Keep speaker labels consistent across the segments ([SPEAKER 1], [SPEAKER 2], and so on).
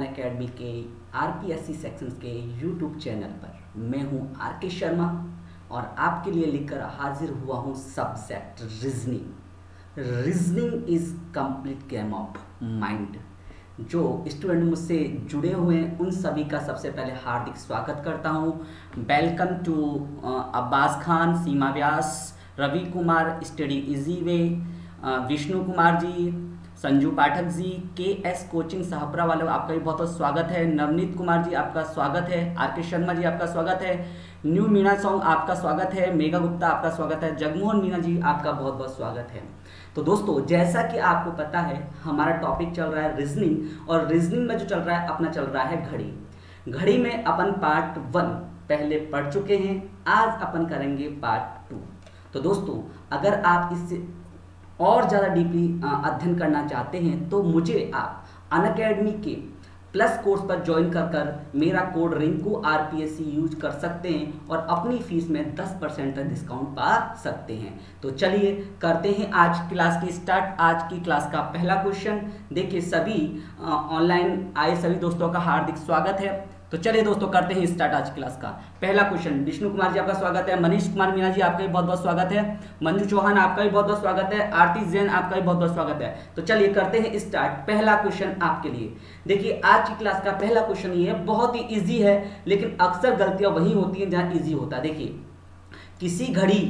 [SPEAKER 1] Academy के RPSC sections के YouTube channel पर। मैं हूँ आर के शर्मा और आपके लिए लेकर हाजिर हुआ हूँ subject reasoning reasoning is complete game of mind जो स्टूडेंट मुझसे जुड़े हुए हैं, उन सभी का सबसे पहले हार्दिक स्वागत करता हूँ। Welcome to Abbas Khan Seema Vyas Ravi Kumar study easy way Vishnu Kumar ji Sanju Pathak ji के एस कोचिंग साहपुरा वाले, आपका भी बहुत बहुत स्वागत है। नवनीत कुमार जी, आपका स्वागत है। आर के शर्मा जी, आपका स्वागत है। न्यू मीना सॉन्ग, आपका स्वागत है। मेगा गुप्ता, आपका स्वागत है। जगमोहन मीना जी, आपका बहुत बहुत स्वागत है। तो दोस्तों, जैसा कि आपको पता है, हमारा टॉपिक चल रहा है रीजनिंग और रीजनिंग में जो चल रहा है, अपना चल रहा है घड़ी। घड़ी में अपन पार्ट वन पहले पढ़ चुके हैं, आज अपन करेंगे पार्ट टू तो दोस्तों, अगर आप इससे और ज़्यादा डीपली अध्ययन करना चाहते हैं तो मुझे आप अन के प्लस कोर्स पर ज्वाइन कर कर मेरा code Rinku R P S C use कर सकते हैं और अपनी फ़ीस में 10 परसेंट तक डिस्काउंट पा सकते हैं। तो चलिए करते हैं आज क्लास की स्टार्ट। आज की क्लास का पहला क्वेश्चन। देखिए सभी ऑनलाइन आए सभी दोस्तों का हार्दिक स्वागत है। तो चलिए दोस्तों, करते हैं स्टार्ट आज क्लास का। पहला क्वेश्चन विष्णु कुमार जी, आपका स्वागत है। मनीष कुमार मीना जी, आपका भी बहुत बहुत स्वागत है। मंजू चौहान, आपका भी बहुत बहुत स्वागत है। आरती जैन, आपका भी बहुत बहुत स्वागत है। तो चलिए करते हैं स्टार्ट पहला क्वेश्चन आपके लिए। देखिए, आज की क्लास का पहला क्वेश्चन ये है, बहुत ही ईजी है, लेकिन अक्सर गलतियाँ वही होती हैं जहाँ ईजी होता है। देखिए, किसी घड़ी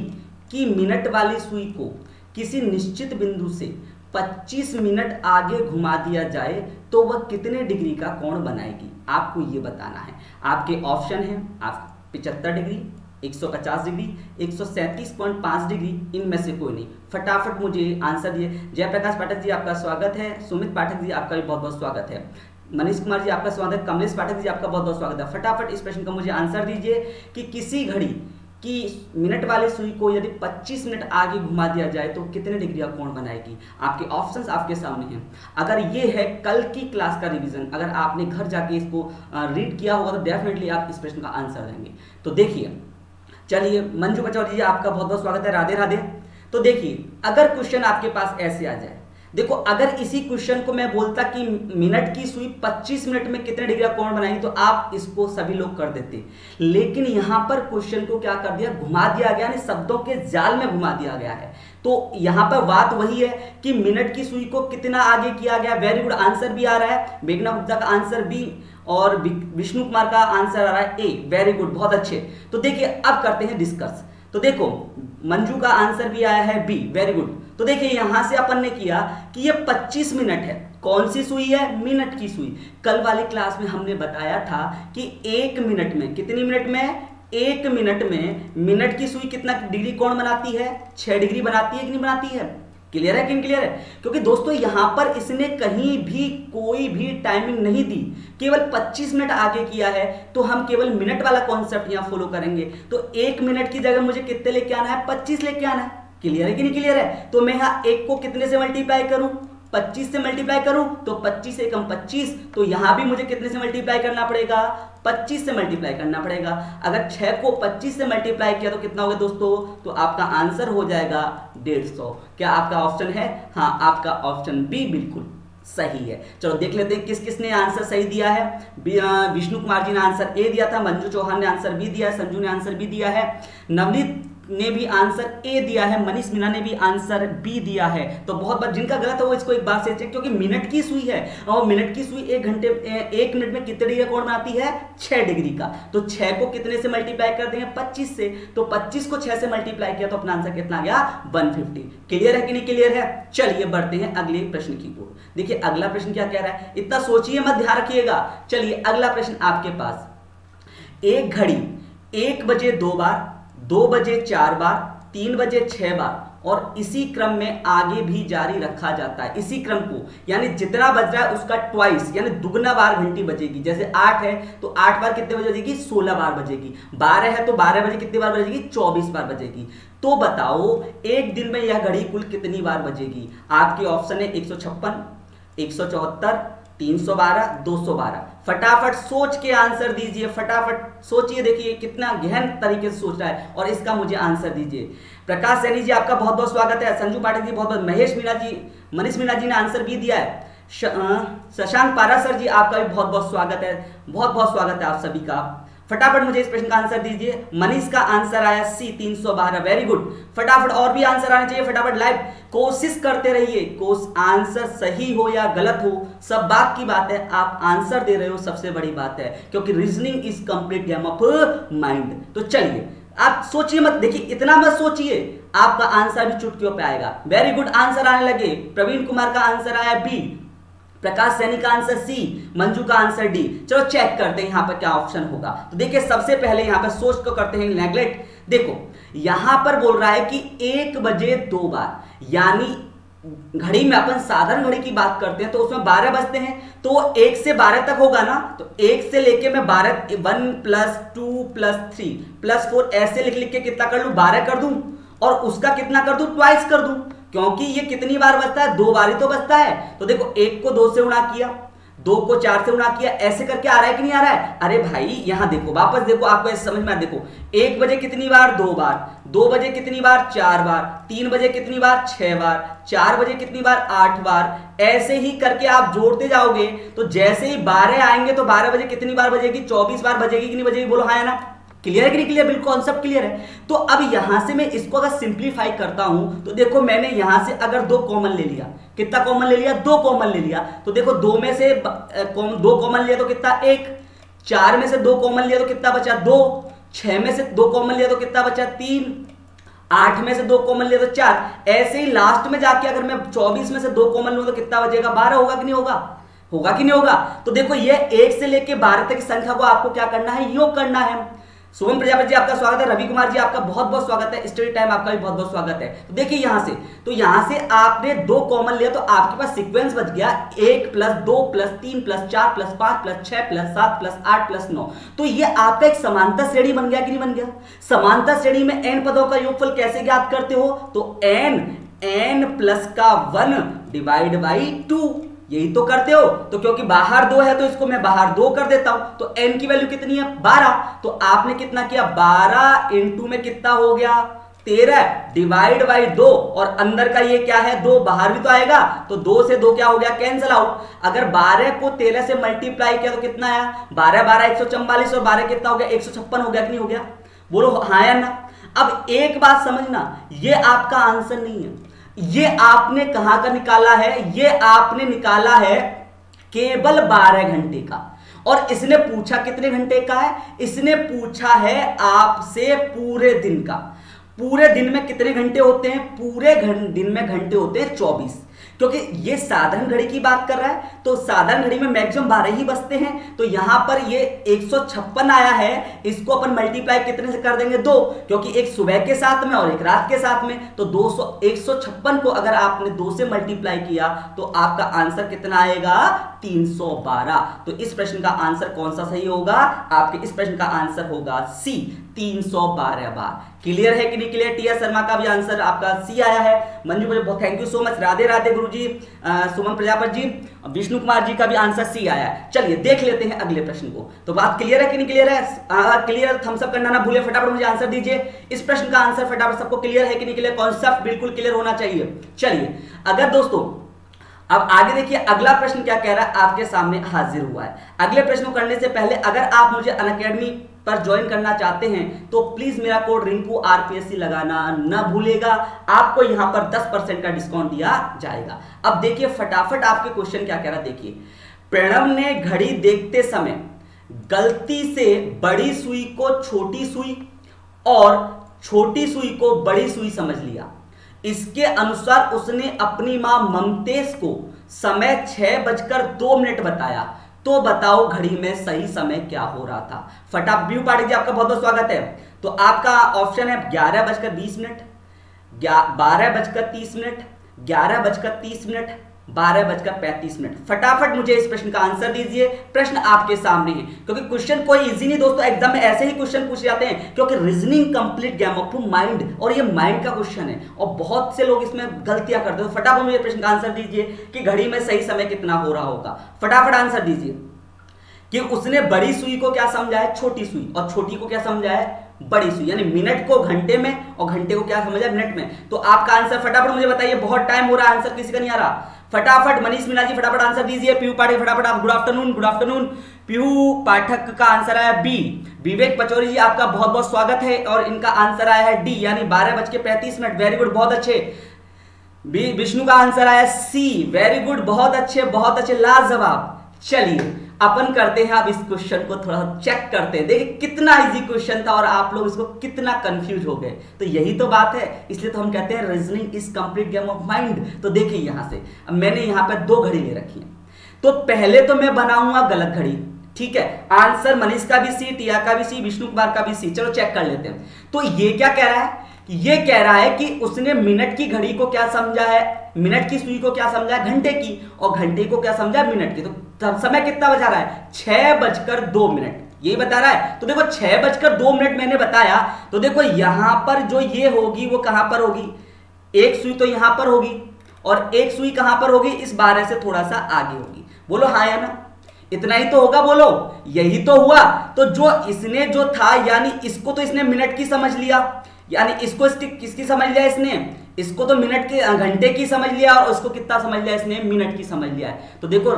[SPEAKER 1] की मिनट वाली सुई को किसी निश्चित बिंदु से 25 मिनट आगे घुमा दिया जाए तो वह कितने डिग्री का कोण बनाएगी? आपको ये बताना है। आपके ऑप्शन हैं, आप पिचहत्तर डिग्री 150 डिग्री 137.5 डिग्री, इनमें से कोई नहीं। फटाफट मुझे आंसर दिए। जयप्रकाश पाठक जी, आपका स्वागत है। सुमित पाठक जी, आपका भी बहुत बहुत स्वागत है। मनीष कुमार जी, आपका स्वागत है। कमलेश पाठक जी, आपका बहुत बहुत स्वागत है। फटाफट इस प्रश्न का मुझे आंसर दीजिए कि किसी घड़ी कि मिनट वाले सुई को यदि 25 मिनट आगे घुमा दिया जाए तो कितने डिग्री का कोण बनाएगी? आपके ऑप्शंस आपके सामने हैं। अगर ये है कल की क्लास का रिवीजन अगर आपने घर जाके इसको रीड किया होगा तो डेफिनेटली आप इस प्रश्न का आंसर देंगे तो देखिए, चलिए, मंजू बचौरी जी, आपका बहुत बहुत स्वागत है। राधे राधे तो देखिए, अगर क्वेश्चन आपके पास ऐसे आ जाए देखो, अगर इसी क्वेश्चन को मैं बोलता कि मिनट की सुई 25 मिनट में कितने डिग्री का कोण बनाएगी तो आप इसको सभी लोग कर देते। लेकिन यहाँ पर क्वेश्चन को क्या कर दिया? घुमा दिया गया नहीं शब्दों के जाल में घुमा दिया गया है। तो यहाँ पर बात वही है कि मिनट की सुई को कितना आगे किया गया? वेरी गुड आंसर भी आ रहा है। मेघना गुप्ता का आंसर भी और विष्णु कुमार का आंसर आ रहा है ए वेरी गुड बहुत अच्छे। तो देखिए, अब करते हैं डिस्कस तो देखो, मंजू का आंसर भी आया है बी वेरी गुड तो देखिए यहाँ से अपन ने किया कि ये 25 मिनट है। कौन सी सुई है? मिनट की सुई। कल वाली क्लास में हमने बताया था कि एक मिनट में, कितनी मिनट में? एक मिनट में मिनट की सुई कितना डिग्री कौन बनाती है? छह डिग्री बनाती है कि नहीं बनाती है? क्लियर है कि क्लियर है? क्योंकि दोस्तों, यहाँ पर इसने कहीं भी कोई भी टाइमिंग नहीं दी। केवल 25 मिनट आगे किया है तो हम केवल मिनट वाला कॉन्सेप्ट यहाँ फॉलो करेंगे। तो एक मिनट की जगह मुझे कितने लेके आना है? 25 लेके आना है। क्लियर है कि नहीं क्लियर है? तो मैं यहाँ एक को कितने से मल्टीप्लाई करूँ? 25 से मल्टीप्लाई करूँ? तो 25 से कम 25 तो यहाँ भी मुझे कितने से मल्टीप्लाई करना पड़ेगा? 25 से मल्टीप्लाई करना पड़ेगा। अगर 6 को 25 से मल्टीप्लाई किया तो कितना होगा दोस्तों? तो आपका आंसर हो जाएगा 150 क्या आपका ऑप्शन है? हाँ आपका ऑप्शन बी बिल्कुल सही है। चलो देख लेते हैं किस किसने आंसर सही दिया है। विष्णु कुमार जी ने आंसर ए दिया था मंजू चौहान ने आंसर बी दिया है संजू ने आंसर बी दिया है। नवनीत ने भी आंसर ए दिया है, मनीष मीना ने भी आंसर बी दिया है। तो बहुत बार जिनका गलत है, वो इसको एक बार से चेक क्योंकि मिनट की सुई है, और मिनट की सुई एक घंटे एक मिनट में कितने डिग्री कोण बनाती है? छह डिग्री का। तो छह को कितने से मल्टीप्लाई कर देंगे? पच्चीस से। तो पच्चीस को छह से मल्टीप्लाई किया तो अपना आंसर कितना गया? वन क्लियर है कि नहीं क्लियर है? चलिए बढ़ते हैं अगले प्रश्न की ओर। देखिए, अगला प्रश्न क्या कह रहा है? इतना सोचिए मत, ध्यान रखिएगा। चलिए, अगला प्रश्न आपके पास। एक घड़ी, एक बजे दो बार दो बजे चार बार, तीन बजे छह बार, और इसी क्रम में आगे भी जारी रखा जाता है। इसी क्रम को, यानी जितना बज रहा है उसका ट्वाइस यानी दुगना बार घंटी बजेगी। जैसे आठ है तो आठ बार कितने बजे बजेगी? सोलह बार बजेगी। बारह है तो बारह बजे कितनी बार बजेगी? चौबीस बार बजेगी। तो बताओ, एक दिन में यह घड़ी कुल कितनी बार बजेगी? आपके ऑप्शन है एक सौ छप्पन, एक सौ चौहत्तर 312 212 फटाफट सोच के आंसर दीजिए, फटाफट सोचिए, देखिए कितना गहन तरीके से सोच रहा है और इसका मुझे आंसर दीजिए। प्रकाश सैनी जी, आपका बहुत बहुत स्वागत है। संजू पाठक जी, बहुत बहुत महेश मीणा जी, मनीष मीणा जी ने आंसर भी दिया है। शशांक पारा सर जी, आपका भी बहुत बहुत स्वागत है। बहुत बहुत स्वागत है आप सभी का। फटाफट मुझे इस प्रश्न का आंसर दीजिए। मनीष का आंसर आया सी 312 वेरी गुड फटाफट और भी आंसर आने चाहिए, फटाफट लाइव कोशिश करते रहिए। कोस आंसर सही हो या गलत हो, सब बात की बात है। आप आंसर दे रहे हो, सबसे बड़ी बात है। क्योंकि reasoning is complete game of mind तो चलिए, आप सोचिए मत, देखिए, इतना मत सोचिए। आपका आंसर भी चुटकियों पे आएगा। वेरी गुड आंसर आने लगे। प्रवीण कुमार का आंसर आया बी प्रकाश सैनी का आंसर सी मंजू का आंसर डी चलो चेक करते हैं यहाँ पर क्या ऑप्शन होगा। तो देखिए, सबसे पहले यहाँ पर सोच को करते हैं नेग्लेक्ट देखो, यहाँ पर बोल रहा है कि एक बजे दो बार, यानी घड़ी में अपन साधारण घड़ी की बात करते हैं तो उसमें बारह बजते हैं तो एक से बारह तक होगा ना? तो एक से लेके मैं बारह one plus two plus three plus four ऐसे लिख लिख के कितना कर लू? बारह कर दूँ? और उसका कितना कर दूँ? ट्वाइस कर दूँ। क्योंकि ये कितनी बार बचता है? दो बार ही तो बचता है। तो देखो, एक को दो से उड़ा किया, दो को चार से गुणा किया, ऐसे करके आ रहा है कि नहीं आ रहा है? अरे भाई, यहाँ देखो, वापस देखो, आपको ऐसे समझ में आ देखो, एक बजे कितनी बार? दो बार। दो बजे कितनी बार? चार बार। तीन बजे कितनी बार? छह बार। चार बजे कितनी बार? आठ बार। ऐसे ही करके आप जोड़ते जाओगे तो जैसे ही बारह आएँगे तो बारह बजे कितनी बार बजेगी? चौबीस बार बजेगी कि नहीं बजेगी? बोलो हाँ ना? क्लियर कि नहीं क्लियर बिल्कुल कॉन्सेप्ट क्लियर है। तो अब यहाँ से मैं इसको अगर सिंप्लीफाई करता हूँ तो देखो मैंने यहाँ से अगर दो कॉमन ले लिया। कितना कॉमन ले लिया? दो कॉमन ले लिया। तो देखो दो में से दो कॉमन लिया तो कितना? एक। चार में से दो कॉमन लिया तो कितना बचा? दो। छह में से दो कॉमन लिया तो कितना बचा? तीन। आठ में से दो कॉमन लिया तो चार। ऐसे ही लास्ट में जाके अगर मैं चौबीस में से दो कॉमन लू तो कितना बचेगा? बारह होगा कि नहीं होगा? होगा कि नहीं होगा? तो देखो ये एक से लेके बारह तक की संख्या को आपको क्या करना है? योग करना है। शुभम प्रजापति जी, आपका स्वागत है। रवि कुमार जी, आपका बहुत बहुत स्वागत है। स्टडी टाइम आपका भी बहुत बहुत स्वागत है। तो देखिए यहाँ से तो यहाँ से आपने दो कॉमन लिया तो आपके पास सीक्वेंस बच गया। एक प्लस दो प्लस तीन प्लस चार प्लस पाँच प्लस छह प्लस सात प्लस आठ प्लस नौ। तो ये आपका एक समानता श्रेणी बन गया कि नहीं बन गया? समानता श्रेणी में एन पदों का योगफल कैसे ज्ञात करते हो? तो एन एन प्लस का वन डिवाइड बाई टू यही तो करते हो? तो क्योंकि बाहर दो है तो इसको मैं बाहर दो कर देता हूँ। तो एन की वैल्यू कितनी है? बारह। तो आपने कितना किया? बारह इंटू में कितना हो गया? तेरह। डिवाइड बाई दो। और अंदर का ये क्या है? दो। बाहर भी तो आएगा। तो दो से दो क्या हो गया? कैंसिल आउट अगर बारह को तेरह से मल्टीप्लाई किया तो कितना आया? बारह बारह, एक सौ चंबालीस और बारह कितना हो गया? एक सौ छप्पन हो गया कि नहीं हो गया? बोलो हाँ ना? अब एक बात समझना। ये आपका आंसर नहीं है। ये आपने कहाँ का निकाला है? ये आपने निकाला है केवल बारह घंटे का। और इसने पूछा कितने घंटे का है? इसने पूछा है आपसे पूरे दिन का। पूरे दिन में कितने घंटे होते हैं? पूरे दिन में घंटे होते हैं चौबीस। क्योंकि ये साधारण घड़ी की बात कर रहा है तो साधारण घड़ी में मैक्सिमम बारह ही बसते हैं तो यहाँ पर ये एक आया है, इसको अपन मल्टीप्लाई कितने से कर देंगे? दो, क्योंकि एक सुबह के साथ में और एक रात के साथ में तो दो सौ, एक को अगर आपने दो से मल्टीप्लाई किया तो आपका आंसर कितना आएगा? 312 तो इस प्रश्न का आंसर कौन सा सही होगा? आपके इस प्रश्न का आंसर होगा सी 312 बार। क्लियर है कि नहीं क्लियर? टी एस शर्मा का भी आंसर आपका सी आया है। मंजू मुझे बहुत thank you so much Radhe Radhe guru ji Suman Prajapati ji Vishnu Kumar जी का भी आंसर सी आया है। चलिए, देख लेते हैं अगले प्रश्न को। तो बात क्लियर है कि नहीं क्लियर है? क्लियर थम्सअप करना ना भूलिए। फटाफट मुझे आंसर दीजिए। इस प्रश्न का आंसर फटाफट सबको क्लियर है कि नहीं क्लियर कॉन्सेप्ट बिल्कुल क्लियर होना चाहिए। चलिए, अगर दोस्तों, अब आगे देखिए, अगला प्रश्न क्या कह रहा है? आपके सामने हाजिर हुआ है। अगले प्रश्न करने से पहले अगर आप मुझे अन पर ज्वाइन करना चाहते हैं तो प्लीज़ मेरा कोड रिंकू आरपीएससी लगाना न भूलेगा। आपको यहाँ पर 10 परसेंट का डिस्काउंट दिया जाएगा। अब देखिए फटाफट आपके क्वेश्चन क्या कह रहा देखिए। प्रणव ने घड़ी देखते समय गलती से बड़ी सुई को छोटी सुई और छोटी सुई को बड़ी सुई समझ लिया। इसके अनुसार उसने अपनी माँ ममतेश को समय छह बजकर दो मिनट बताया। तो बताओ घड़ी में सही समय क्या हो रहा था? फटाफ व्यू पाटिल जी, आपका बहुत बहुत स्वागत है। तो आपका ऑप्शन है ग्यारह बजकर बीस मिनट बारह बजकर तीस मिनट, ग्यारह बजकर तीस मिनट बारह बजकर पैंतीस मिनट। फटाफट मुझे इस प्रश्न का आंसर दीजिए। प्रश्न आपके सामने है। क्योंकि क्वेश्चन कोई इजी नहीं दोस्तों एग्ज़ाम में ऐसे ही क्वेश्चन पूछ जाते हैं, क्योंकि reasoning complete game of mind और ये माइंड का क्वेश्चन है। और बहुत से लोग इसमें गलतियाँ करते हैं। फटाफट मुझे प्रश्न का आंसर दीजिए कि घड़ी में सही समय कितना हो रहा होगा। फटाफट आंसर दीजिए कि उसने बड़ी सुई को क्या समझा है? छोटी सुई। और छोटी को क्या समझा है? बड़ी सुई। यानी मिनट को घंटे में, और घंटे को क्या समझा मिनट में। तो आपका आंसर फटाफट मुझे बताइए। बहुत टाइम हो रहा है, आंसर किसी का नहीं आ रहा। फटाफट, मनीष मीना जी फटाफट आंसर दीजिए। पीयू पाठक, फटाफट आप good afternoon good afternoon Piyu Pathak का आंसर आया बी विवेक पचौरी जी, आपका बहुत बहुत स्वागत है और इनका आंसर आया है डी यानी बारह बज के पैंतीस मिनट। वेरी गुड बहुत अच्छे। विष्णु का आंसर आया सी वेरी गुड बहुत अच्छे बहुत अच्छे। लाजवाब। चलिए। अपन करते हैं, अब इस क्वेश्चन को थोड़ा चेक करते हैं। देखिए, कितना इजी क्वेश्चन था और आप लोग इसको कितना कंफ्यूज हो गए। तो यही तो बात है। इसलिए तो हम कहते हैं reasoning is complete game of mind तो देखिए यहाँ से, अब मैंने यहाँ पर दो घड़ी ले रखी है। तो पहले तो मैं बनाऊँगा गलत घड़ी, ठीक है? आंसर मनीष का भी सी टिया का भी सी विष्णु कुमार का भी सी चलो चेक कर लेते हैं। तो ये क्या कह रहा है? ये कह रहा है कि उसने मिनट की घड़ी को क्या समझा है? मिनट की सुई को क्या समझा है? घंटे की। और घंटे को क्या समझा मिनट की। तो समय कितना बजा रहा है? छह बजकर दो मिनट। यही बता रहा है। तो देखो, छह बजकर दो मिनट मैंने बताया। तो देखो, यहाँ पर जो ये होगी, वो कहाँ पर होगी? एक सुई तो यहाँ पर होगी। और एक सुई कहाँ पर होगी? इस बारह से थोड़ा सा आगे होगी। बोलो हाँ या ना? इतना ही तो होगा, बोलो। यही तो हुआ। तो जो इसने जो था, यानी इसको तो इसने मिनट की समझ लिया। यानी इसको किसकी समझ लिया इसने? इसको तो मिनट के घंटे की समझ लिया और उसको कितना समझ लिया इसने? मिनट की समझ लिया है। तो देखो,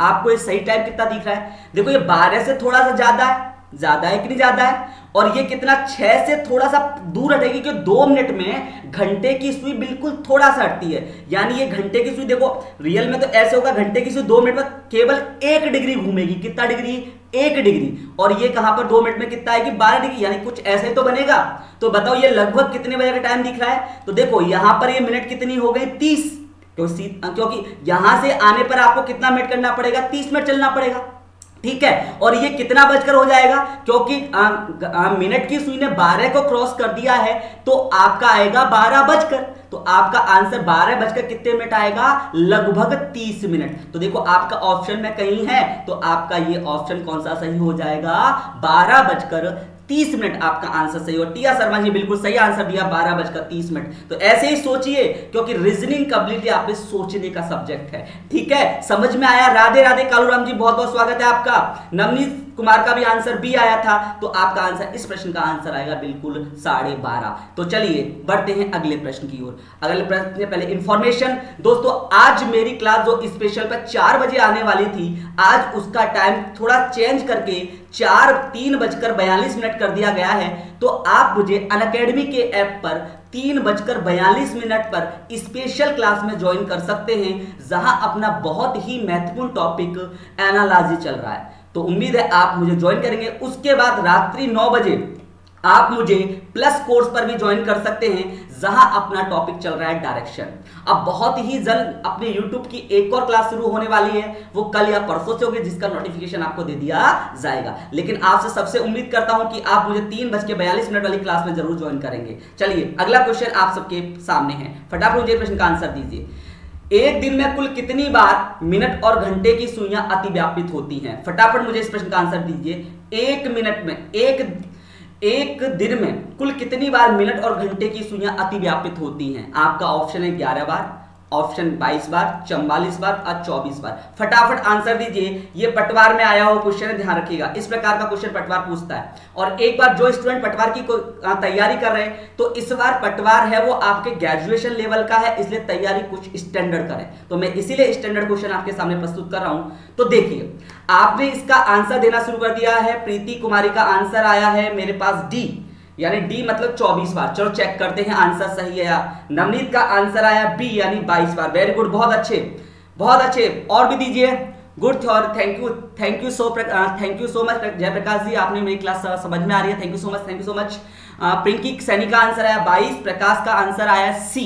[SPEAKER 1] आपको ये सही टाइम कितना दिख रहा है? देखो, ये बारह से थोड़ा सा ज़्यादा है। ज़्यादा है कि नहीं ज़्यादा है? और ये कितना छह से थोड़ा सा दूर हटेगी कि दो मिनट में घंटे की सुई बिल्कुल थोड़ा सा हटती है। यानी ये घंटे की सुई, देखो रियल में तो ऐसे होगा, घंटे की सुई दो मिनट में केवल एक डिग्री घूमेगी। कितना डिग्री? एक डिग्री। और ये कहाँ पर दो मिनट में कितना आएगी? बारह डिग्री। यानी कुछ ऐसे तो बनेगा? तो बताओ, ये लगभग कितने बजे का टाइम दिख रहा है? तो देखो, यहाँ पर ये मिनट कितनी हो गई? तीस। क्योंकि यहाँ से आने पर आपको कितना मिनट करना पड़ेगा? तीस मिनट चलना पड़ेगा। ठीक है? और ये कितना बजकर हो जाएगा? क्योंकि मिनट की सुई ने बारह को क्रॉस कर दिया है तो आपका आएगा बारह बजकर। तो आपका आंसर बारह बजकर कितने मिनट आएगा? लगभग तीस मिनट। तो देखो, आपका ऑप्शन में कहीं है तो आपका ये ऑप्शन कौन सा सही हो जाएगा? बारह बजकर तीस मिनट आपका आंसर सही हो। टिया शर्मा जी, बिल्कुल सही आंसर दिया, बारह बजकर तीस मिनट। तो ऐसे ही सोचिए, क्योंकि रीजनिंग कम्प्लीटली आप सोचने का सब्जेक्ट है। ठीक है? समझ में आया? राधे राधे, कालूराम जी, बहुत बहुत स्वागत है आपका। नवनीत कुमार का भी आंसर बी आया था तो आपका आंसर, इस प्रश्न का आंसर आएगा बिल्कुल साढ़े बारह। तो चलिए, बढ़ते हैं अगले प्रश्न की ओर। अगले प्रश्न पहले इंफॉर्मेशन दोस्तों, आज मेरी क्लास जो स्पेशल पर चार बजे आने वाली थी, आज उसका टाइम थोड़ा चेंज करके चार तीन बजकर बयालीस मिनट कर दिया गया है तो आप मुझे अन के ऐप पर तीन बजकर बयालीस मिनट पर स्पेशल क्लास में ज्वाइन कर सकते हैं, जहाँ अपना बहुत ही महत्वपूर्ण टॉपिक एनालॉजी चल रहा है। तो उम्मीद है आप मुझे ज्वाइन करेंगे। उसके बाद रात्रि नौ बजे आप मुझे प्लस कोर्स पर भी ज्वाइन कर सकते हैं जहाँ अपना टॉपिक चल रहा है डायरेक्शन अब बहुत ही जल्द अपने यूट्यूब की एक और क्लास शुरू होने वाली है। वो कल या परसों से होगी, जिसका नोटिफिकेशन आपको दे दिया जाएगा। लेकिन आपसे सबसे उम्मीद करता हूँ कि आप मुझे तीन बज के बयालीस मिनट वाली क्लास में ज़रूर ज्वाइन करेंगे। चलिए, अगला क्वेश्चन आप सबके सामने है। फटाफट मुझे प्रश्न का आंसर दीजिए। एक दिन में कुल कितनी बार मिनट और घंटे की सुइयाँ अतिव्यापित होती हैं? फटाफट मुझे इस प्रश्न का आंसर दीजिए। एक मिनट में, एक एक दिन में कुल कितनी बार मिनट और घंटे की सुइयाँ अतिव्यापित होती हैं? आपका ऑप्शन है ग्यारह बार। ऑप्शन 22 बार, चौवालीस बार और 24 बार। फटाफट आंसर दीजिए। ये पटवार में आया हो क्वेश्चन है, ध्यान रखिएगा। इस प्रकार का क्वेश्चन पटवार पूछता है। और एक बार जो स्टूडेंट पटवार की तैयारी कर रहे हैं तो इस बार पटवार है वो आपके ग्रेजुएशन लेवल का है, इसलिए तैयारी कुछ स्टैंडर्ड करें। तो मैं इसीलिए स्टैंडर्ड क्वेश्चन आपके सामने प्रस्तुत कर रहा हूँ। तो देखिए, आपने इसका आंसर देना शुरू कर दिया है। प्रीति कुमारी का आंसर आया है मेरे पास डी यानी डी मतलब 24 बार। चलो चेक करते हैं आंसर सही है नवनीत का आंसर आया बी यानी 22 बार। वेरी गुड बहुत अच्छे बहुत अच्छे। और भी दीजिए। Good Thor thank you thank you so thank you so much Jaiprakash ji, आपने मेरी क्लास समझ में आ रही है। Thank you so much thank you so much Prinky Saini का आंसर आया 22 प्रकाश का आंसर आया सी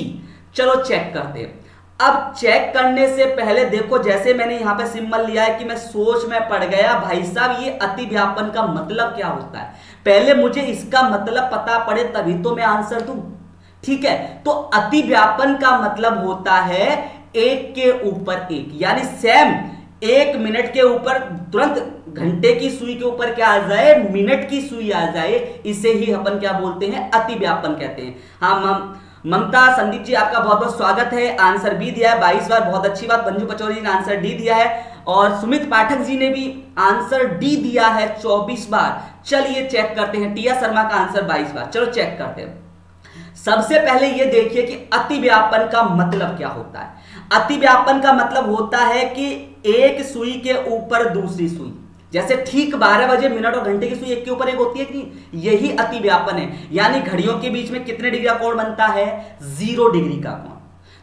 [SPEAKER 1] चलो चेक करते हैं। अब चेक करने से पहले देखो, जैसे मैंने यहाँ पे सिंबल लिया है कि मैं सोच में पड़ गया, भाई साहब, ये अति व्यापन का मतलब क्या होता है? पहले मुझे इसका मतलब पता पड़े तभी तो मैं आंसर दू। ठीक है? तो अति व्यापन का मतलब होता है एक के ऊपर एक। यानी सेम एक मिनट के ऊपर तुरंत घंटे की सुई के ऊपर क्या आ जाए, मिनट की सुई आ जाए, इसे ही अपन क्या बोलते हैं? अति व्यापन कहते हैं। हाँ हम ममता, संदीप जी, आपका बहुत बहुत स्वागत है। आंसर बी दिया है, बाईस बार, बहुत अच्छी बात। मंजू पचौरी जी ने आंसर डी दिया है। और सुमित पाठक जी ने भी आंसर डी दिया है चौबीस बार। चलिए चेक करते हैं। टिया शर्मा का आंसर बाईस बार। चलो चेक करते हैं। सबसे पहले यह देखिए कि अति व्यापन का मतलब क्या होता है। अति व्यापन का मतलब होता है कि एक सुई के ऊपर दूसरी सुई। जैसे ठीक 12 बजे मिनट और घंटे की सुई एक के ऊपर एक होती है कि यही अति व्यापन है। यानी घड़ियों के बीच में कितने डिग्री का कोण बनता है? ज़ीरो डिग्री का कोण।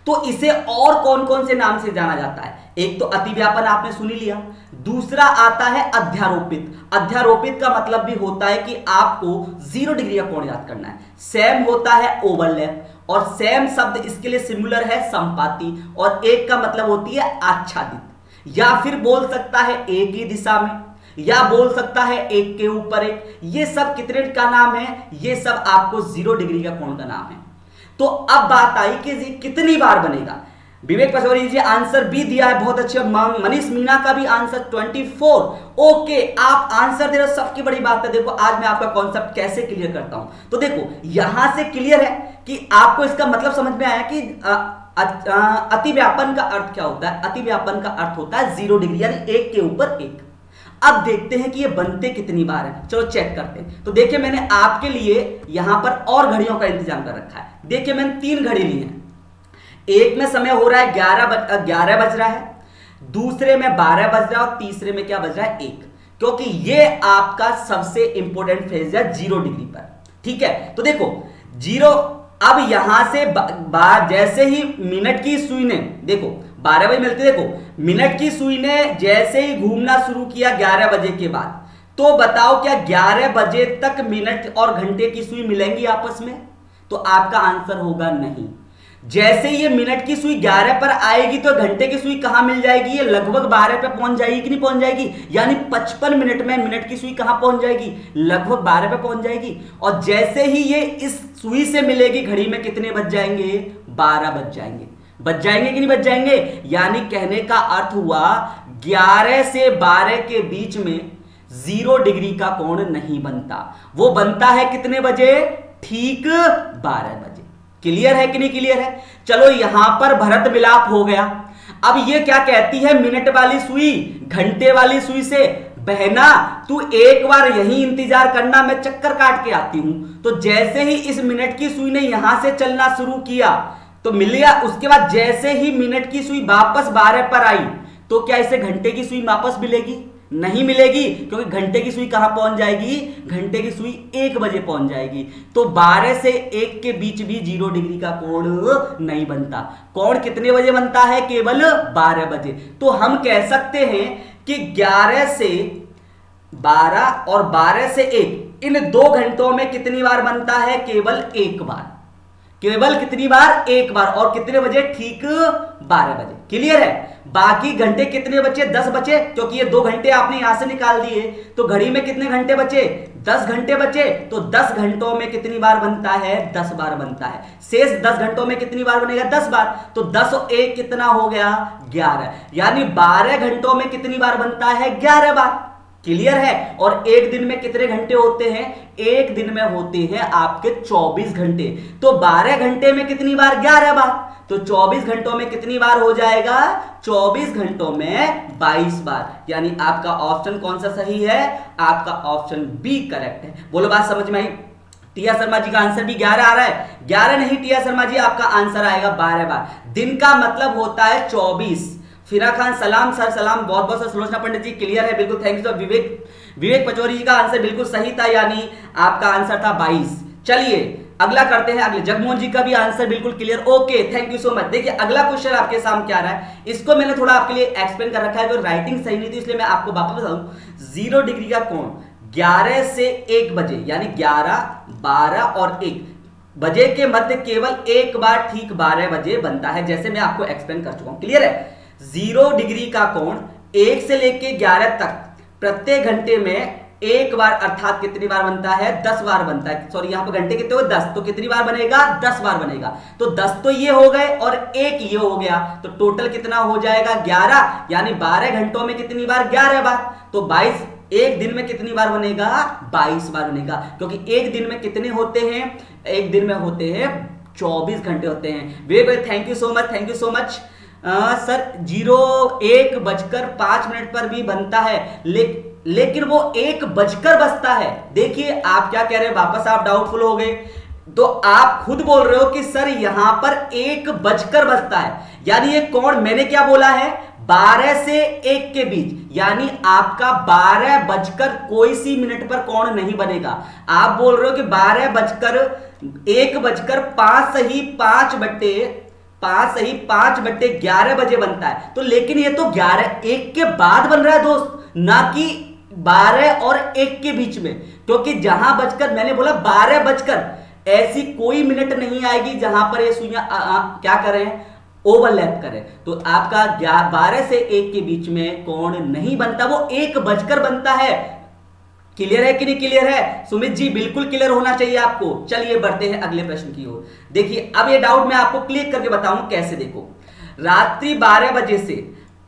[SPEAKER 1] तो इसे और कौन कौन से नाम से जाना जाता है? एक तो अति व्यापन आपने सुनी लिया। दूसरा आता है अध्यारोपित। अध्यारोपित का मतलब भी होता है कि आपको ज़ीरो डिग्री का कोण याद करना है। सेम होता है ओवरलैप। और सेम शब्द इसके लिए सिमिलर है संपाति। और एक का मतलब होती है आच्छादित। या फिर बोल सकता है एक ही दिशा में, या बोल सकता है एक के ऊपर एक। ये सब कितने का नाम है? ये सब आपको ज़ीरो डिग्री का कोण का नाम है। तो अब बात आई कि कितनी बार बनेगा। विवेक पचौरी जी आंसर भी दिया है, बहुत अच्छे। मनीष मीना का भी आंसर 24 ओके, आप आंसर दे रहे हो, सबकी बड़ी बात है। देखो, आज मैं आपका कॉन्सेप्ट कैसे क्लियर करता हूँ। तो देखो, यहाँ से क्लियर है कि आपको इसका मतलब समझ में आया कि अति व्यापन का अर्थ क्या होता है? अति व्यापन का अर्थ होता है ज़ीरो डिग्री, यानी एक के ऊपर एक। अब देखते हैं कि ये बनते कितनी बार है। चलो चेक करते हैं। तो देखिए मैंने आपके लिए यहाँ पर और घड़ियों का इंतज़ाम कर रखा है। देखिए मैंने तीन घड़ी ली है। एक में समय हो रहा है ग्यारह ग्यारह बज रहा है। दूसरे में बारह बज रहा है और तीसरे में क्या बज रहा है? एक। क्योंकि ये आपका सबसे इंपॉर्टेंट फ़ेज़ है ज़ीरो डिग्री पर। ठीक है? तो देखो, ज़ीरो अब यहाँ से जैसे ही मिनट की सुई ने, देखो, बारह बजे मिलते देखो, मिनट की सुई ने जैसे ही घूमना शुरू किया ग्यारह बजे के बाद तो बताओ क्या ग्यारह बजे तक मिनट और घंटे की सुई मिलेंगी आपस में? तो आपका आंसर होगा नहीं। जैसे ये मिनट की सुई 11 पर आएगी तो घंटे की सुई कहाँ मिल जाएगी? ये लगभग 12 पे पहुँच जाएगी कि नहीं पहुँच जाएगी? यानी 55 मिनट में मिनट की सुई कहाँ पहुँच जाएगी? लगभग 12 पे पहुँच जाएगी। और जैसे ही ये इस सुई से मिलेगी, घड़ी में कितने बज जाएँगे? 12 बज जाएँगे। बच जाएँगे कि नहीं बच जाएँगे? यानी कहने का अर्थ हुआ 11 से 12 के बीच में ज़ीरो डिग्री का कोण नहीं बनता। वो बनता है कितने बजे? ठीक 12 बजे। क्लियर है कि नहीं क्लियर है? चलो यहाँ पर भरत मिलाप हो गया। अब ये क्या कहती है मिनट वाली सुई, घंटे वाली सुई से? बहना, तू एक बार यही इंतज़ार करना, मैं चक्कर काट के आती हूँ। तो जैसे ही इस मिनट की सुई ने यहाँ से चलना शुरू किया तो मिल गया। उसके बाद जैसे ही मिनट की सुई वापस बारह पर आई तो क्या इसे घंटे की सुई वापस मिलेगी? नहीं मिलेगी, क्योंकि घंटे की सुई कहाँ पहुँच जाएगी? घंटे की सुई एक बजे पहुँच जाएगी। तो 12 से एक के बीच भी ज़ीरो डिग्री का कोण नहीं बनता। कोण कितने बजे बनता है? केवल 12 बजे। तो हम कह सकते हैं कि 11 से 12 और 12 से 1 इन दो घंटों में कितनी बार बनता है? केवल एक बार। केवल कितनी बार? एक बार। और कितने बजे? ठीक बारह बजे। क्लियर है? बाकी घंटे कितने बचे? दस बचे, क्योंकि ये दो घंटे आपने यहाँ से निकाल दिए। तो घड़ी में कितने घंटे बचे? दस घंटे बचे तो दस घंटों में कितनी बार बनता है? दस बार बनता है। शेष दस घंटों में कितनी बार बनेगा? दस बार। तो दस एक कितना हो गया? ग्यारह। यानी बारह घंटों में कितनी बार बनता है? ग्यारह बार। क्लियर है? और एक दिन में कितने घंटे होते हैं? एक दिन में होते हैं आपके 24 घंटे। तो 12 घंटे में कितनी बार 11 बार? तो 24 घंटों में कितनी बार हो जाएगा? 24 घंटों में 22 बार। यानी आपका ऑप्शन कौन सा सही है? आपका ऑप्शन बी करेक्ट है। बोलो बात समझ में आई? टिया शर्मा जी का आंसर भी 11 आ रहा है। 11 नहीं, टिया शर्मा जी, आपका आंसर आएगा 12 बार। दिन का मतलब होता है 24 फिरा खान, सलाम सर, सलाम, बहुत बहुत सर, सुलोचना पंडित जी क्लियर है, बिल्कुल thank you sir Vivek Vivek Pachauri ji का आंसर बिल्कुल सही था, यानी आपका आंसर था 22 चलिए, अगला करते हैं, अगले, जगमोहन जी का भी आंसर बिल्कुल clear okay thank you so much देखिए, अगला क्वेश्चन आपके सामने क्या रहा है, इसको मैंने थोड़ा आपके लिए एक्सप्लेन कर रखा है राइटिंग सही नहीं थी, इसलिए मैं आपको वापस बताऊँ। ज़ीरो डिग्री का कोण 11 से एक बजे, यानी 11 12 और एक, बजे के मध्य केवल एक बार ठीक 12 बजे बनता है, जैसे मैं आपको एक्सप्लेन कर चुका हूँ। क्लियर है? ज़ीरो डिग्री का कोण एक से लेके ग्यारह तक प्रत्येक घंटे में एक बार अर्थात कितनी बार बनता है? दस बार बनता है। सॉरी यहाँ पर घंटे कितने हो दस। तो कितनी बार बनेगा? दस बार बनेगा। तो दस तो ये हो गए और एक ये हो गया। तो टोटल कितना हो जाएगा? ग्यारह। यानी बारह घंटों में कितनी बार? ग्यारह बार। तो बाईस, एक दिन में कितनी बार बनेगा? बाईस बार बनेगा। क्योंकि एक दिन में कितने होते हैं? एक दिन में होते हैं चौबीस घंटे होते हैं। वे thank you so much thank you so much uh, sir zero एक बजकर पाँच मिनट पर भी बनता है ले, लेकिन वो एक बजकर बसता है। देखिए आप क्या कह रहे हैं? वापस आप डाउटफुल हो गए। तो आप खुद बोल रहे हो कि सर यहाँ पर एक बजकर बजता है। यानी ये कौन? मैंने क्या बोला है? बारह से एक के बीच। यानी आपका बारह बजकर कोई सी मिनट पर कौन नहीं बनेगा। आप बोल रहे हो कि बारह बजकर एक बजकर पाँच सही पाँच बट्टे पाँच सही, पाँच बट्टे ग्यारह बजे बनता है। तो लेकिन ये तो ग्यारह, एक के बाद बन रहा है दोस्त, ना कि बारह और एक के बीच में। क्योंकि जहाँ बजकर, मैंने बोला बारह बजकर, ऐसी कोई मिनट नहीं आएगी जहाँ पर ये सुइया क्या करें? ओवरलैप करें। तो आपका बारह से एक के बीच में कौन नहीं बनता, वो एक बजकर बनता है। क्लियर है कि नहीं क्लियर है? सुमित जी, बिल्कुल क्लियर होना चाहिए आपको। चलिए, बढ़ते हैं अगले प्रश्न की ओर। देखिए, अब ये डाउट मैं आपको क्लिक करके बताऊँ कैसे देखो। रात्रि 12 बजे से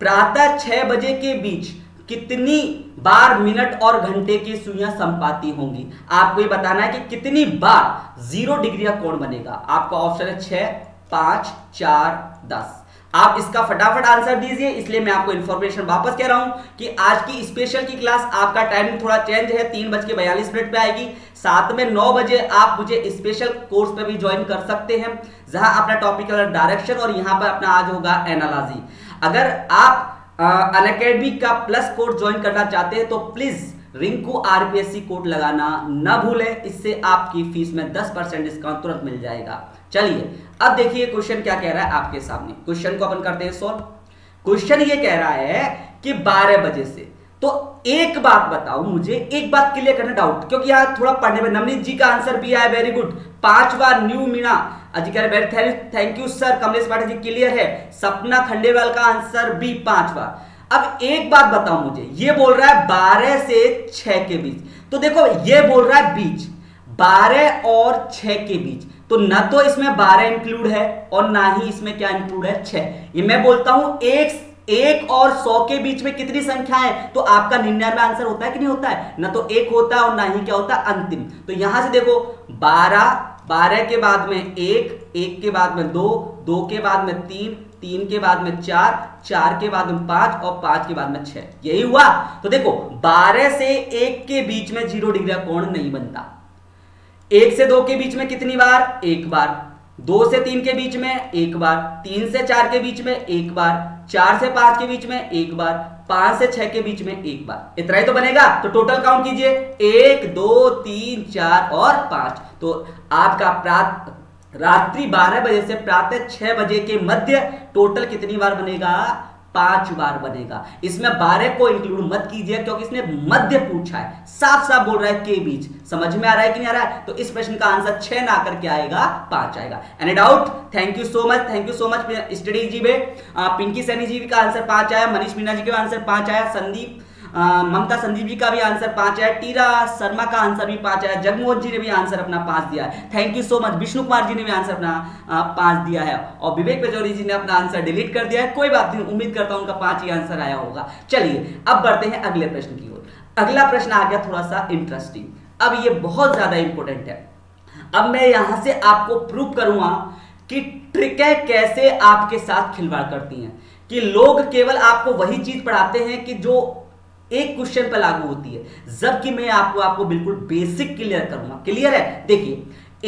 [SPEAKER 1] प्रातः 6 बजे के बीच कितनी बार मिनट और घंटे की सुइयाँ संपाती होंगी? आपको ये बताना है कि कितनी बार? ज़ीरो डिग्री का कोण बनेगा? आपका ऑप्शन है छह, पाँच, चार, दस। आप इसका फटाफट आंसर दीजिए, इसलिए मैं आपको इन्फॉर्मेशन वापस कह रहा हूँ कि आज की स्पेशल की क्लास आपका टाइमिंग थोड़ा चेंज है, तीन बज के बयालीस मिनट पे आएगी। साथ में नौ बजे आप मुझे स्पेशल कोर्स पे भी ज्वाइन कर सकते हैं, जहाँ अपना टॉपिकल डायरेक्शन और यहाँ पर अपना आज होगा एनालॉजी अगर आप अन का प्लस कोर्स ज्वाइन करना चाहते हैं तो प्लीज़ रिंकू आरपीएससी कोड लगाना न भूलें, इससे आपकी फ़ीस में 10 परसेंट डिस्काउंट तुरंत मिल जाएगा। चलिए, अब देखिए क्वेश्चन क्या कह रहा है आपके सामने। क्वेश्चन को अपन करते हैं सॉल्व क्वेश्चन ये कह रहा है कि 12 बजे से। तो एक बात बताओ मुझे, एक बात क्लियर करना डाउट क्योंकि यहाँ थोड़ा पढ़ने में नवनीत जी का आंसर भी आया वेरी गुड पांचवा न्यू मीना अजी कह रहे thank you sir Kamlesh Pathak ji clear है। सपना खंडेवाल का आंसर भी पांचवा। अब एक बात बताओ मुझे, ये बोल रहा है बारह से छह के बीच। तो देखो, ये बोल रहा है बीच, बारह और छह के बीच। तो ना तो इसमें बारह इंक्लूड है और ना ही इसमें क्या इंक्लूड है? छह। ये मैं बोलता हूँ, एक एक और सौ के बीच में कितनी संख्या है? तो आपका निन्यानवे आंसर होता है कि नहीं होता है? ना तो एक होता है और ना ही क्या होता है? अंतिम। तो यहाँ से देखो, बारह बारह के बाद में एक एक के बाद में दो दो के बाद में तीन तीन के बाद में चार चार के बाद में पाँच और पाँच के बाद में छह। यही हुआ। तो देखो, बारह से एक के बीच में ज़ीरो डिग्री का कोण नहीं बनता। एक से दो के बीच में कितनी बार? एक बार। दो से तीन के बीच में एक बार। तीन से चार के बीच में एक बार। चार से पाँच के बीच में एक बार। पाँच से छह के बीच में एक बार। इतना ही तो बनेगा। तो टोटल काउंट कीजिए। एक, दो, तीन, चार और पाँच। तो आपका प्रात रात्रि 12 बजे से प्रातः 6 बजे के मध्य टोटल कितनी बार बनेगा? पाँच बार बनेगा। इसमें बारह को इंक्लूड मत कीजिए क्योंकि इसने मध्य पूछा है। साफ़ साफ़ बोल रहा है के बीच। समझ में आ रहा है कि नहीं आ रहा है? तो इस प्रश्न का आंसर छह ना करके आएगा, पाँच आएगा। Any doubt thank you so much thank you so much study जी में पिंकी सैनी जी का आंसर पाँच आया मनीष मीना जी का आंसर पाँच आया संदीप ममता संदीप जी का भी आंसर पाँच है, टीरा शर्मा का आंसर भी पाँच है, जगमोहन जी ने भी आंसर अपना पाँच दिया है। Thank you so much Vishnu Kumar ji ने भी आंसर अपना पाँच दिया है। और विवेक पेचौरी जी ने अपना आंसर डिलीट कर दिया है। कोई बात नहीं, उम्मीद करता हूँ उनका पाँच ही आंसर आया होगा। चलिए, अब बढ़ते हैं अगले प्रश्न की ओर। अगला प्रश्न आ गया थोड़ा सा इंटरेस्टिंग अब ये बहुत ज़्यादा इंपॉर्टेंट है। अब मैं यहाँ से आपको प्रूव करूँगा कि ट्रिकें कैसे आपके साथ खिलवाड़ करती हैं। कि लोग केवल आपको वही चीज़ पढ़ाते हैं कि जो एक क्वेश्चन पर लागू होती है। जबकि मैं आपको आपको बिल्कुल बेसिक क्लियर करूँगा। क्लियर है? देखिए,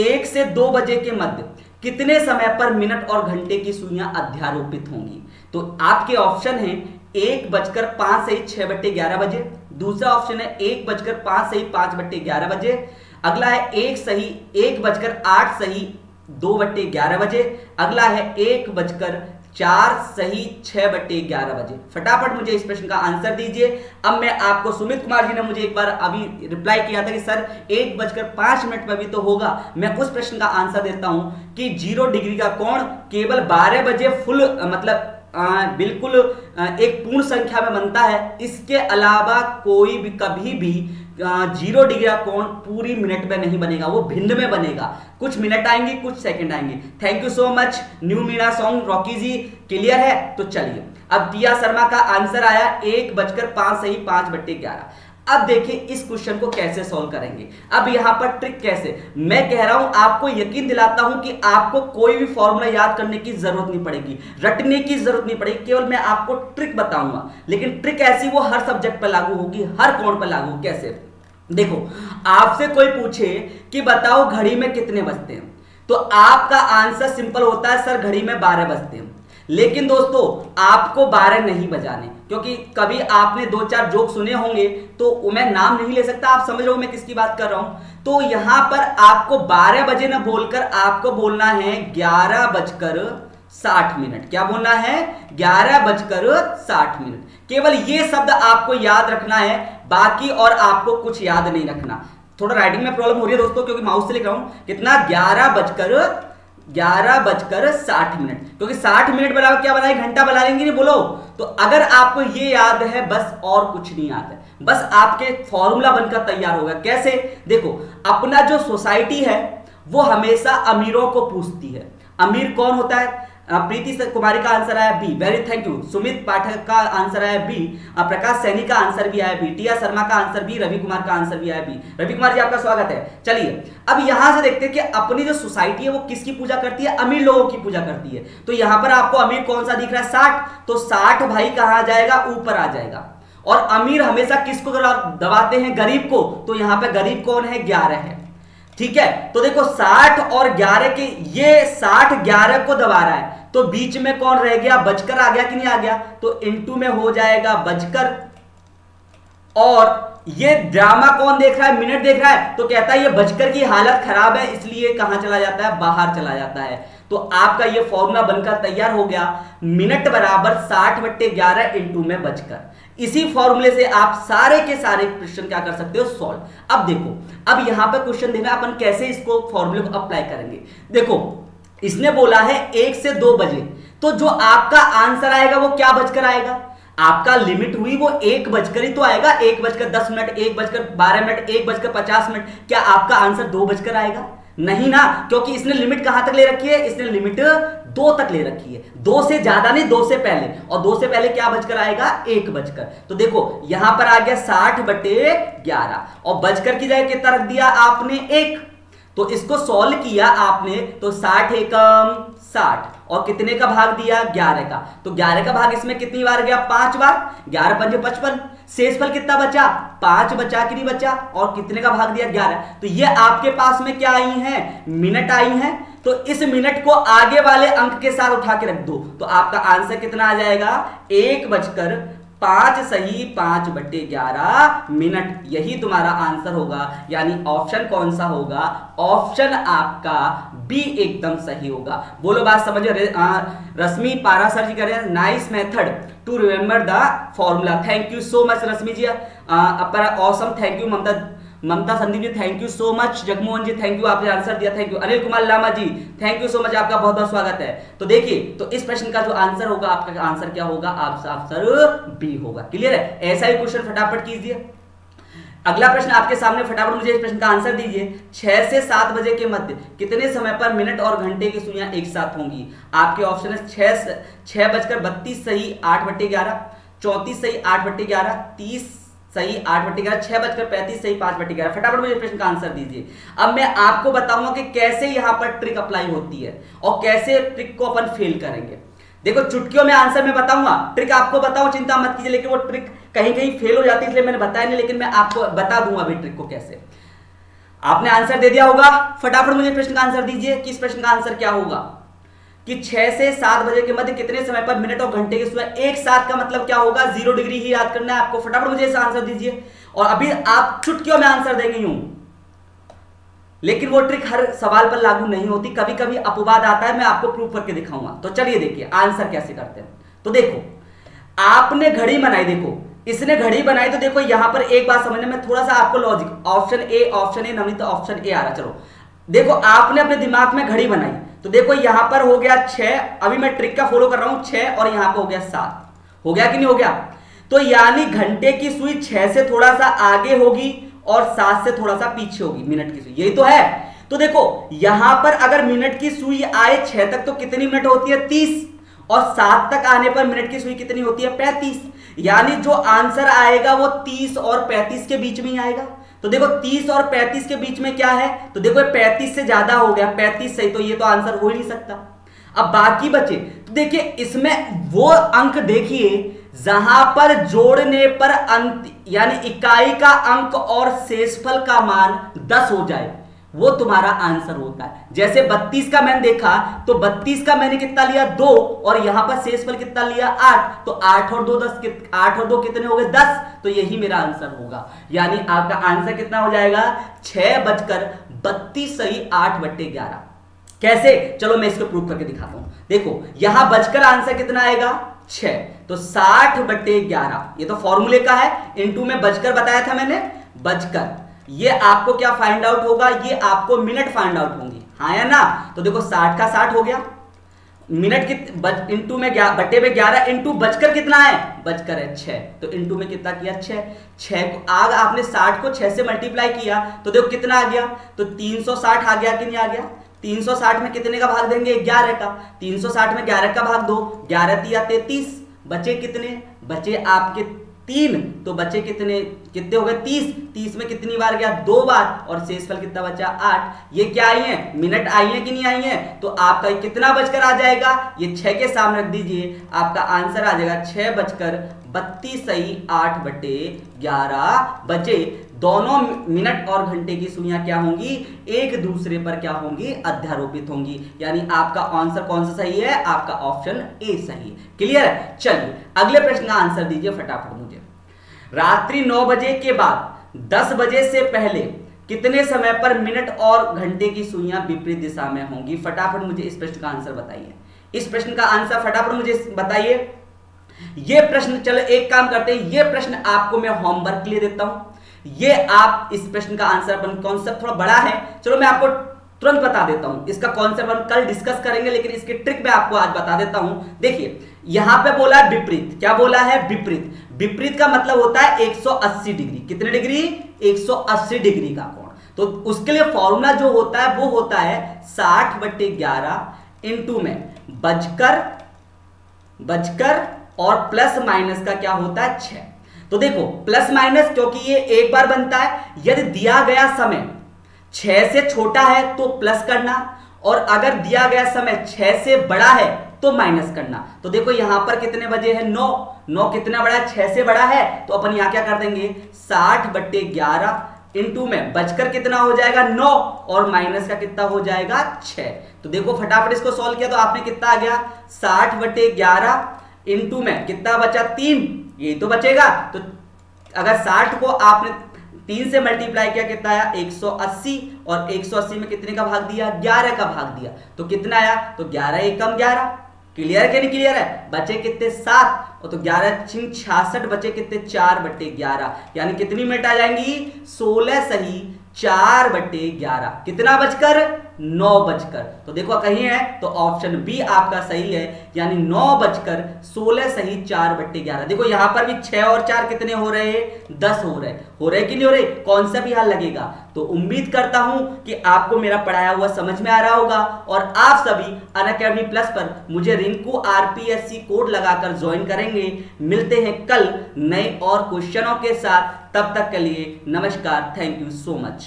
[SPEAKER 1] एक से दो बजे के मध्य कितने समय पर मिनट और घंटे की सुइयाँ अध्यारोपित होंगी? तो आपके ऑप्शन है, एक बजकर पाँच से छह बट्टे ग्यारह बजे। दूसरा ऑप्शन है, एक बजकर पाँच से पाँच बट्टे ग्यारह बजे। अगला है, एक सही, एक बजकर आठ सही दो बट्टे ग्यारह बजे। अगला है, एक बजकर चार सही छह बट्टे ग्यारह बजे। फटाफट मुझे इस प्रश्न का आंसर दीजिए। अब मैं आपको सुमित कुमार जी ने मुझे एक बार अभी रिप्लाई किया था कि, सर, एक बजकर पाँच मिनट में भी तो होगा। मैं उस प्रश्न का आंसर देता हूँ कि ज़ीरो डिग्री का कोण केवल बारह बजे फुल मतलब आ, बिल्कुल आ, एक पूर्ण संख्या में बनता है। इसके अलावा कोई भी कभी भी ज़ीरो डिग्री का कोण पूरी मिनट में नहीं बनेगा वो भिन्न में बनेगा। कुछ मिनट आएँगे कुछ सेकंड आएँगे। Thank you so much new Meena song Rocky ji. Clear है? तो चलिए। अब दिया शर्मा का आंसर आया एक बजकर पाँच सही पाँच बट्टे ग्यारह। अब देखिए इस क्वेश्चन को कैसे सॉल्व करेंगे। अब यहाँ पर ट्रिक कैसे? मैं कह रहा हूँ, आपको यकीन दिलाता हूँ कि आपको कोई भी फॉर्मूला याद करने की ज़रूरत नहीं पड़ेगी। रटने की ज़रूरत नहीं पड़ेगी, केवल मैं आपको ट्रिक बताऊँगा। लेकिन ट्रिक ऐसी वो हर सब्जेक्ट पर लागू होगी, हर कोण पर लागू कैसे? देखो, आपसे कोई पूछे कि बताओ घड़ी में कितने बजते हैं? तो आपका आंसर सिंपल होता है, सर, घड़ी में बारह बजते हैं। लेकिन दोस्तों, आपको बारह नहीं बजाने। क्योंकि कभी आपने दो चार जोक सुने होंगे तो मैं नाम नहीं ले सकता, आप समझ रहे हो मैं किसकी बात कर रहा हूँ। तो यहाँ पर आपको बारह बजे ना बोलकर आपको बोलना है ग्यारह बजकर साठ मिनट। क्या बोलना है? ग्यारह बजकर साठ मिनट। केवल ये शब्द आपको याद रखना है, बाकी और आपको कुछ याद नहीं रखना। थोड़ा राइटिंग में प्रॉब्लम हो रही है दोस्तों, क्योंकि माउस से लिख रहा हूँ। कितना? ग्यारह बजकर ग्यारह बजकर साठ मिनट। क्योंकि साठ मिनट बराबर क्या बनाए घंटा बना लेंगे नहीं बोलो। तो अगर आपको ये याद है, बस और कुछ नहीं याद है। बस आपके फॉर्मूला बनकर तैयार होगा। कैसे? देखो, अपना जो सोसाइटी है, वो हमेशा अमीरों को पूछती है। अमीर कौन होता है? प्रीति कुमारी का आंसर आया B very thank you Sumit Pathak का आंसर आया बी प्रकाश सैनी का आंसर भी आया बी टीआर शर्मा का आंसर बी रवि कुमार का आंसर भी आया बी रवि कुमार जी, आपका स्वागत है। चलिए, अब यहाँ से देखते हैं कि अपनी जो सोसाइटी है, वो किसकी पूजा करती है? अमीर लोगों की पूजा करती है। तो यहाँ पर आपको अमीर कौन सा दिख रहा है? साठ। तो साठ भाई कहा जाएगा? ऊपर आ जाएगा। और अमीर हमेशा किसको दबाते हैं? गरीब को। तो यहाँ पर गरीब कौन है? ग्यारह है। ठीक है? तो देखो, साठ और ग्यारह के, ये साठ ग्यारह को दबा रहा है। तो बीच में कौन रह गया? बचकर आ गया कि नहीं आ गया? तो इंटू में हो जाएगा बचकर और ये ड्रामा कौन देख रहा है? मिनट देख रहा है। तो कहता है, ये बचकर की हालत खराब है, इसलिए कहाँ चला जाता है? बाहर चला जाता है। तो आपका ये फॉर्मूला बनकर तैयार हो गया। मिनट बराबर साठ बट्टे ग्यारह इंटू में बचकर इसी फॉर्मूले से आप सारे के सारे क्वेश्चन क्या कर सकते हो? सॉल्व अब देखो, अब यहाँ पर क्वेश्चन देना अपन कैसे इसको फॉर्मूले को अप्लाई करेंगे। देखो इसने बोला है एक से दो बजे। तो जो आपका आंसर आएगा वो क्या बजकर आएगा? आपका लिमिट हुई वो एक बजकर ही तो आएगा। एक बजकर दस मिनट, एक बजकर बारह मिनट, एक बजकर पचास मिनट। क्या आपका आंसर दो बजकर आएगा? नहीं ना, क्योंकि इसने लिमिट कहाँ तक ले रखी है? इसने लिमिट दो तक ले रखी है। दो से ज़्यादा नहीं, दो से पहले। और दो से पहले क्या बजकर आएगा? एक बजकर। तो देखो, यहाँ पर आ गया साठ बटे ग्यारह। और बजकर की जगह कितना रख दिया आपने? एक। तो इसको सॉल्व किया आपने तो साठ एकम साठ। और कितने का भाग दिया? ग्यारह का। तो ग्यारह का भाग इसमें कितनी बार गया? पाँच बार। ग्यारह पंजे पचपन शेष फल कितना बचा? पाँच बचा कि नहीं बचा? और कितने का भाग दिया? ग्यारह। तो ये आपके पास में क्या आई है? मिनट आई है। तो इस मिनट को आगे वाले अंक के साथ उठा के रख दो। तो आपका आंसर कितना आ जाएगा? एक बजकर पाँच सही, पाँच बट्टे ग्यारह। मिनट, यही तुम्हारा आंसर होगा। यानी ऑप्शन कौन सा होगा? ऑप्शन आपका बी एकदम सही होगा। बोलो बात समझो। रश्मि पारा सर जी करें nice method to remember the formula thank you so much Rashmi ji. Upper awesome thank you Mamta Mamta Sandeep ji thank you so much Jagmohan ji thank you आपने आंसर दिया thank you Anil Kumar Lama ji thank you so much आपका बहुत बहुत स्वागत है। तो देखिए तो इस प्रश्न का जो आंसर होगा, आपका आंसर क्या होगा? आप आंसर बी होगा। क्लियर है? ऐसा ही क्वेश्चन फटाफट कीजिए। अगला प्रश्न आपके सामने फटाफट मुझे इस प्रश्न का आंसर दीजिए। छह से सात बजे के मध्य कितने समय पर मिनट और घंटे की सुइयाँ एक साथ होंगी? आपके ऑप्शन है छह छह बजकर बत्तीस सही आठ बट्टे ग्यारह, चौतीस सही आठ बट्टे ग्यारह, तीस सही आठ बट्टी ग्यारह, छह बजकर पैंतीस, सही पाँच बटी ग्यारह। फटाफट मुझे प्रश्न का आंसर दीजिए। अब मैं आपको बताऊँगा कि कैसे यहाँ पर ट्रिक अप्लाई होती है और कैसे ट्रिक को अपन फेल करेंगे। देखो, चुटकियों में आंसर मैं बताऊँगा। ट्रिक आपको बताऊँ चिंता मत कीजिए, लेकिन वो ट्रिक कहीं कहीं फेल हो जाती है, इसलिए मैंने बताया नहीं, लेकिन मैं आपको बता दूँगा अभी ट्रिक को कैसे। आपने आंसर दे दिया होगा। फटाफट मुझे प्रश्न का आंसर दीजिए कि इस प्रश्न का आंसर क्या होगा। कि छह से सात बजे के मध्य कितने समय पर मिनट और घंटे के समय एक साथ का मतलब क्या होगा? ज़ीरो डिग्री ही याद करना है आपको। फटाफट मुझे इसे आंसर दीजिए। और अभी आप चुटकियों में आंसर देंगे यूँ। लेकिन वो ट्रिक हर सवाल पर लागू नहीं होती। कभी कभी अपवाद आता है, मैं आपको प्रूफ करके दिखाऊँगा। तो चलिए देखिए आंसर कैसे करते हैं। तो देखो, आपने घड़ी बनाई, देखो। इसने घड़ी बनाई तो देखो, यहाँ पर एक बात समझने में थोड़ा सा आपको logic option A option A Navneet option A आ रहा चलो। देखो, आपने अपने दिमाग में घड़ी बनाई। तो देखो, यहाँ पर हो गया छह, अभी मैं ट्रिक का फॉलो कर रहा हूँ, छह और यहाँ पर हो गया सात। हो गया कि नहीं हो गया? तो यानी घंटे की सुई छह से थोड़ा सा आगे होगी और सात से थोड़ा सा पीछे होगी मिनट की सुई। यही तो है। तो देखो, यहाँ पर अगर मिनट की सुई आए छह तक तो कितनी मिनट होती है? तीस। और सात तक आने पर मिनट की सुई कितनी होती है? पैंतीस। यानी जो आंसर आएगा वो तीस और पैंतीस के बीच में ही आएगा। तो देखो 30 और 35 के बीच में क्या है? तो देखो 35 से ज़्यादा हो गया। 35 सही तो ये तो आंसर हो ही नहीं सकता। अब बाकी बचे तो देखिए, इसमें वो अंक देखिए, जहाँ पर जोड़ने पर अंत, यानी इकाई का अंक और शेषफल का मान 10 हो जाए। वो तुम्हारा आंसर होता है। जैसे 32 का मैंने देखा तो 32 का मैंने कितना लिया? दो। और यहाँ पर शेषफल कितना लिया? आठ। तो आठ और दो दस आठ और दो कितने हो गए? दस। तो यही मेरा आंसर होगा। यानी आपका आंसर कितना हो जाएगा? छह बजकर बत्तीस सही आठ बट्टे ग्यारह। कैसे? चलो मैं इसको प्रूव करके दिखाता हूँ। देखो, यहाँ बजकर आंसर कितना आएगा? छह। तो साठ बट्टे ग्यारह। ये तो फॉर्मूले का है। इनटू में बजकर बताया था मैंने। बचकर ये आपको क्या फाइंड आउट होगा? ये आपको मिनट फाइंड आउट होंगी। हाँ या ना? तो देखो, साठ का साठ हो गया। मिनट कित इंटू में बट्टे में ग्यारह इंटू बचकर कितना है? बचकर है छह। तो इंटू में कितना किया? छह। छह को, आग आपने साठ को छह से मल्टीप्लाई किया तो देखो कितना आ गया? तो तीन सौ साठ आ गया कि नहीं आ गया? 360 में कितने का भाग देंगे? 11 का। 360 में 11 का भाग दो। 11 दिया तैतीस। बचे कितने? बचे आपके तीन तो बचे कितने कितने हो गए तीस? तीस में कितनी बार गया? दो बार। और शेषफल कितना बचा? आठ। ये क्या आई है? मिनट आई है कि नहीं आई है? तो आपका कितना बचकर आ जाएगा? ये छह के सामने रख दीजिए। आपका आंसर आ जाएगा छह बजकर बत्तीस सही, आठ बटे ग्यारह बचे। दोनों मिनट और घंटे की सुइयाँ क्या होंगी? एक दूसरे पर क्या होंगी? अध्यारोपित होंगी। यानी आपका आंसर कौन सा सही है? आपका ऑप्शन ए सही है। क्लियर है? चलिए, अगले प्रश्न का आंसर दीजिए फटाफट मुझे। रात्रि नौ बजे के बाद, दस बजे से पहले कितने समय पर मिनट और घंटे की सुइयाँ विपरीत दिशा में होंगी? फटाफट मुझे इस प्रश्न का आंसर बताइए। इस प्रश्न का आंसर फटाफट मुझे बताइए। ये प्रश्न, चलो एक काम करते हैं। ये प्रश्न आपको मैं होमवर्क के लिए देता हूँ। ये आप इस प्रश्न का आंसर कॉन्सेप्ट थोड़ा बड़ा है। चलो मैं आपको तुरंत बता देता हूँ। इसका कॉन्सेप्ट हम कल डिस्कस करेंगे, लेकिन इसके ट्रिक मैं आपको आज बता देता हूँ। देखिए, यहाँ पे बोला है विपरीत। क्या बोला है? विपरीत। विपरीत का मतलब होता है 180 डिग्री। कितने डिग्री? 180 डिग्री का कोण। तो उसके लिए फॉर्मूला जो होता है, वो होता है 60 बटे ग्यारह इंटू में। बजकर बजकर और प्लस माइनस का क्या होता है? छह। तो देखो प्लस माइनस क्योंकि ये एक बार बनता है, यदि दिया गया समय छह से छोटा है तो प्लस करना, और अगर दिया गया समय छह से बड़ा है तो माइनस करना। तो देखो, यहाँ पर कितने बजे हैं? नौ। नौ कितना बड़ा है? छह से बड़ा है। तो अपन यहाँ क्या कर देंगे? साठ बट्टे ग्यारह इंटू में बचकर कितना हो जाएगा? नौ। और माइनस का कितना हो जाएगा? छह। तो देखो, फटाफट इसको सॉल्व किया तो आपने कितना आ गया? साठ बट्टे ग्यारह इंटू में कितना बचा? तीन। ये तो बचेगा। तो अगर 60 को आपने तीन से मल्टीप्लाई किया, कितना आया? 180 और 180 में कितने का भाग दिया? 11 का भाग दिया। तो कितना आया? तो 11 एकम 11 क्लियर है कि नहीं क्लियर है? बचे कितने? सात। और तो ग्यारह छिंग छियासठ, बचे कितने? चार बटे ग्यारह। यानी कितनी मिनट आ जाएँगी? सोलह सही चार बटे ग्यारह। कितना बचकर? नौ बजकर। तो देखो कहीं है तो ऑप्शन बी आपका सही है, यानी नौ बजकर सोलह सही चार बट्टे ग्यारह। देखो यहाँ पर भी छह और चार कितने हो रहे हैं? दस हो रहे हो। रहे कि नहीं हो रहे? कौन सा भी हल लगेगा? तो उम्मीद करता हूँ कि आपको मेरा पढ़ाया हुआ समझ में आ रहा होगा, और आप सभी अन अकेडमी प्लस पर मुझे रिंकू आरपीएससी कोड लगाकर ज्वाइन करेंगे। मिलते हैं कल नए और क्वेश्चनों के साथ। तब तक के लिए नमस्कार। Thank you so much